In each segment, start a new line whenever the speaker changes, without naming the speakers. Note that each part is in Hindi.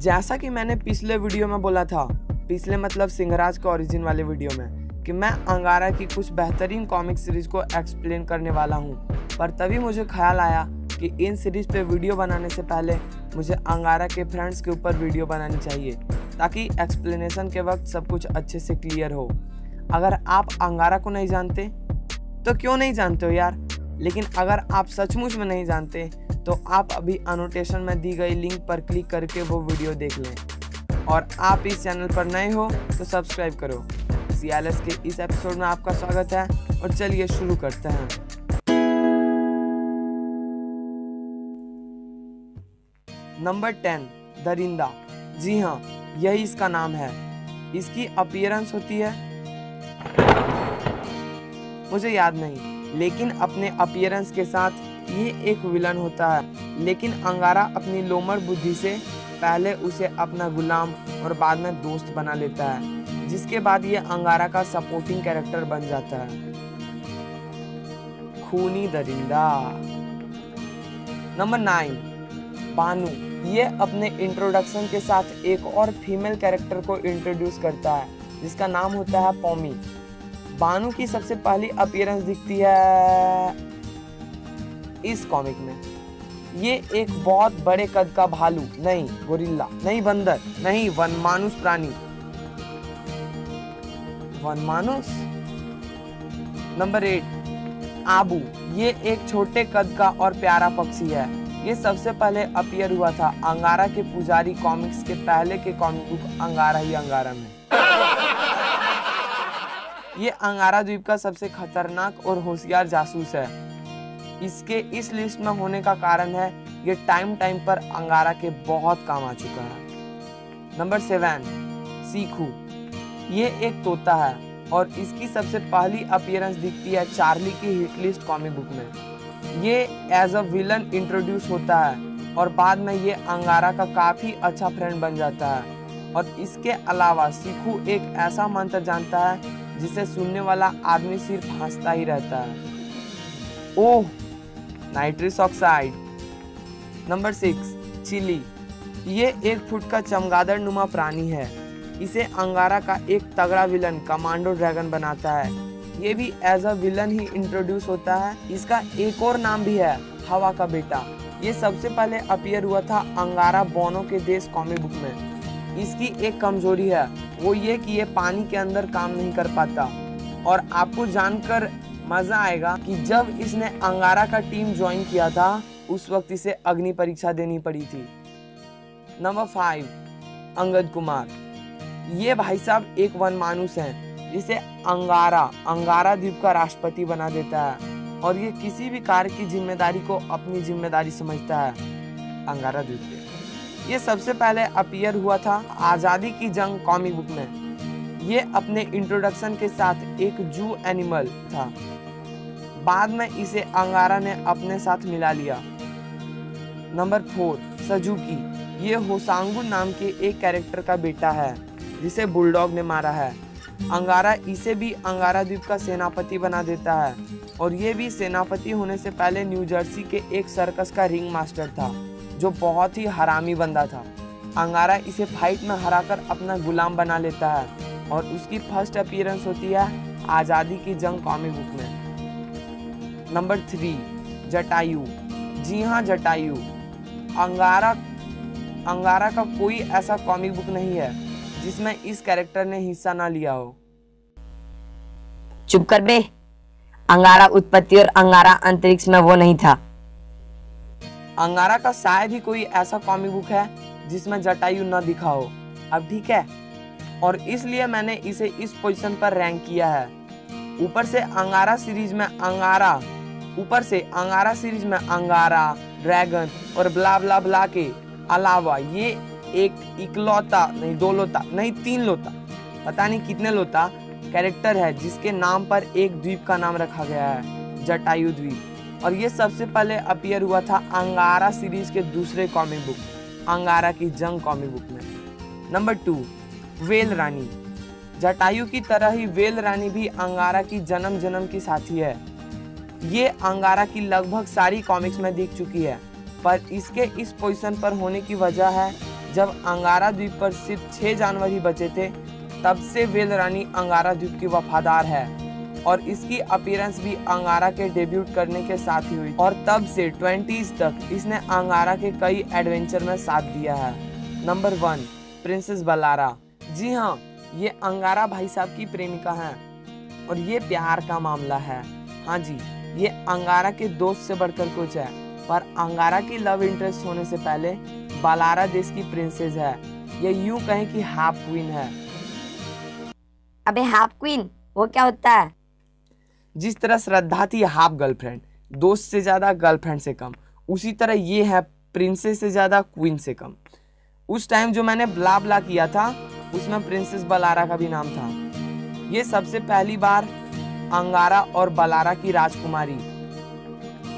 जैसा कि मैंने पिछले वीडियो में बोला था, पिछले मतलब सिंहराज के ओरिजिन वाले वीडियो में, कि मैं अंगारा की कुछ बेहतरीन कॉमिक सीरीज़ को एक्सप्लेन करने वाला हूँ। पर तभी मुझे ख्याल आया कि इन सीरीज़ पे वीडियो बनाने से पहले मुझे अंगारा के फ्रेंड्स के ऊपर वीडियो बनानी चाहिए, ताकि एक्सप्लेनेशन के वक्त सब कुछ अच्छे से क्लियर हो। अगर आप अंगारा को नहीं जानते तो क्यों नहीं जानते हो यार? लेकिन अगर आप सचमुच में नहीं जानते तो आप अभी अनोटेशन में दी गई लिंक पर क्लिक करके वो वीडियो देख लें। और आप इस चैनल पर नए हो तो सब्सक्राइब करो। सी के इस एपिसोड में आपका स्वागत है, और चलिए शुरू करते हैं। नंबर टेन दरिंदा जी हाँ यही इसका नाम है। इसकी अपियरेंस होती है। मुझे याद नहीं, लेकिन अपने अपियरेंस के साथ ये एक विलन होता है। लेकिन अंगारा अपनी लोमड़ बुद्धि से पहले उसे अपना गुलाम और बाद में दोस्त बना लेता है, जिसके बाद ये अंगारा का सपोर्टिंग कैरेक्टर बन जाता है। खूनी दरिंदा। नंबर नाइन बानू ये अपने इंट्रोडक्शन के साथ एक और फीमेल कैरेक्टर को इंट्रोड्यूस करता है, जिसका नाम होता है पौमी। बानू की सबसे पहली अपियरेंस दिखती है। इस कॉमिक में। ये एक बहुत बड़े कद का भालू, नहीं गोरिल्ला नहीं बंदर, नहीं, वनमानुष प्राणी। वनमानुष? Number eight Abu. ये एक छोटे कद का और प्यारा पक्षी है। ये सबसे पहले अपियर हुआ था अंगारा के पुजारी कॉमिक्स के पहले के कॉमिक बुक अंगारा ही अंगारा में। ये अंगारा द्वीप का सबसे खतरनाक और होशियार जासूस है। इसके इस लिस्ट में होने का कारण है, ये टाइम टाइम पर अंगारा के बहुत काम आ चुका है। नंबर सेवन सीखू। ये एक तोता है और इसकी सबसे पहली अपियरेंस दिखती है चार्ली की हिट लिस्ट कॉमिक बुक में। ये एज अ विलन इंट्रोड्यूस होता है और बाद में ये अंगारा का काफ़ी अच्छा फ्रेंड बन जाता है। और इसके अलावा सीखू एक ऐसा मंत्र जानता है जिसे सुनने वाला आदमी सिर्फ़ हंसता ही रहता है। ओह nitrous oxide number six, Chili. ये एक फुट का चमगादड़ नुमा प्राणी है। इसे अंगारा का एक तगड़ा विलन, कमांडो ड्रैगन, बनाता है। ये भी एज अ विलन ही इंट्रोड्यूस होता है। इसका एक और नाम भी है, हवा का बेटा। ये सबसे पहले अपियर हुआ था अंगारा बोनो के देश कॉमिक बुक में। इसकी एक कमज़ोरी है, वो ये कि ये पानी के अंदर काम नहीं कर पाता। और आपको जानकर मज़ा आएगा कि जब इसने अंगारा का टीम ज्वाइन किया था, उस वक्त इसे अग्नि परीक्षा देनी पड़ी थी। Number five Angad Kumar. ये भाई साहब एक वन मानुस हैं। जिसे अंगारा अंगारा द्वीप का राष्ट्रपति बना देता है। और ये किसी भी कार्य की ज़िम्मेदारी को अपनी ज़िम्मेदारी समझता है। अंगारा द्वीप ये सबसे पहले अपियर हुआ था आज़ादी की जंग कॉमिक बुक में। ये अपने इंट्रोडक्शन के साथ एक जू एनिमल था। बाद में इसे अंगारा ने अपने साथ मिला लिया। Number four, Suzuki. ये होसांगु नाम के एक कैरेक्टर का बेटा है, जिसे बुलडॉग ने मारा है। अंगारा इसे भी अंगारा द्वीप का सेनापति बना देता है, और ये भी सेनापति होने से पहले न्यू जर्सी के एक सर्कस का रिंग मास्टर था, जो बहुत ही हरामी बंदा था। अंगारा इसे फाइट में हराकर अपना गुलाम बना लेता है, और उसकी फ़र्स्ट अपीयरेंस होती है आज़ादी की जंग कॉमिक बुक में। Number three Jatayu. जी हाँ जटायु। अंगारा अंगारा का कोई ऐसा कॉमिक बुक नहीं है जिसमें इस कैरेक्टर ने हिस्सा ना लिया हो।
चुप कर बे। अंगारा उत्पत्ति और अंगारा अंतरिक्ष में वो नहीं था।
अंगारा का शायद ही कोई ऐसा कॉमिक बुक है जिसमें जटायु न दिखा हो। अब ठीक है। और इसलिए मैंने इसे इस पोजीशन पर रैंक किया है। ऊपर से अंगारा सीरीज़ में अंगारा ऊपर से अंगारा सीरीज़ में अंगारा ड्रैगन और ब्ला ब्ला ब्ला के अलावा ये एक इकलौता, नहीं, दो लोता, नहीं, तीन लोता, पता नहीं कितने लोता कैरेक्टर है, जिसके नाम पर एक द्वीप का नाम रखा गया है, जटायु द्वीप। और ये सबसे पहले अपियर हुआ था अंगारा सीरीज़ के दूसरे कॉमिक बुक अंगारा की जंग कॉमिक बुक में। Number two Vel Rani. Jatayu की तरह ही वेल रानी भी अंगारा की जन्म जन्म की साथी है। ये अंगारा की लगभग सारी कॉमिक्स में दिख चुकी है। पर इसके इस पोजीशन पर होने की वजह है, जब अंगारा द्वीप पर सिर्फ़ छह जानवर ही बचे थे, तब से वेल रानी अंगारा द्वीप की वफादार है और इसकी अपीयरेंस भी अंगारा के डेब्यूट करने के साथ ही हुई। और तब से ट्वेंटीज तक इसने अंगारा के कई एडवेंचर में साथ दिया है। नंबर वन प्रिंसेस बलारा जी हाँ ये अंगारा भाई साहब की प्रेमिका है और ये प्यार का मामला है। हाँ जी ये अंगारा के दोस्त से बढ़कर कुछ है पर अंगारा की लव इंटरेस्ट होने से पहले बालारा देश की प्रिंसेस है। ये यूँ कहें कि हाफ़ क्वीन है।
अबे हाफ़ क्वीन वो क्या होता है?
जिस तरह श्रद्धा थी हाफ़ गर्लफ्रेंड दोस्त से ज़्यादा गर्लफ्रेंड से कम। उसी तरह ये है प्रिंसेस से ज़्यादा क्वीन से कम। उस टाइम जो मैंने ब्ला ब्ला किया था उसमें प्रिंसेस बलारा का भी नाम था। ये सबसे पहली बार अंगारा और बलारा की राजकुमारी।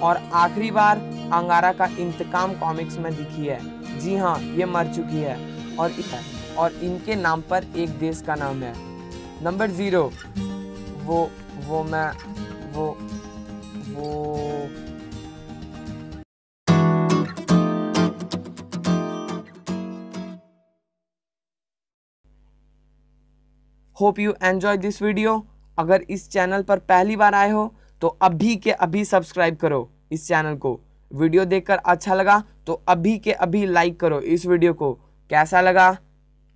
और आखिरी बार अंगारा का इंतकाम कॉमिक्स में दिखी है। जी हाँ ये मर चुकी है। और और इनके नाम पर एक देश का नाम है। नंबर ज़ीरो वो वो मैं, वो वो। Hope you enjoy this video अगर इस चैनल पर पहली बार आए हो तो अभी के अभी सब्सक्राइब करो इस चैनल को। वीडियो देखकर अच्छा लगा तो अभी के अभी लाइक करो इस वीडियो को। कैसा लगा,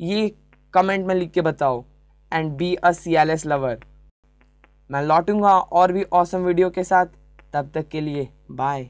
ये कमेंट में लिख के बताओ। And be a sea lover मैं लौटूँगा और भी औसम वीडियो के साथ। तब तक के लिए बाय